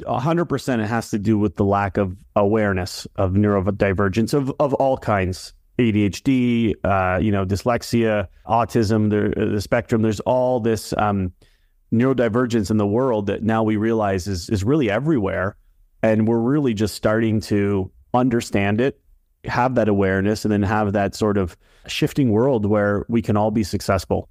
100% it has to do with the lack of awareness of neurodivergence of, of all kinds ADHD, uh, you know, dyslexia, autism, the, the spectrum. There's all this um, neurodivergence in the world that now we realize is is really everywhere, and we're really just starting to understand it, have that awareness, and then have that sort of shifting world where we can all be successful.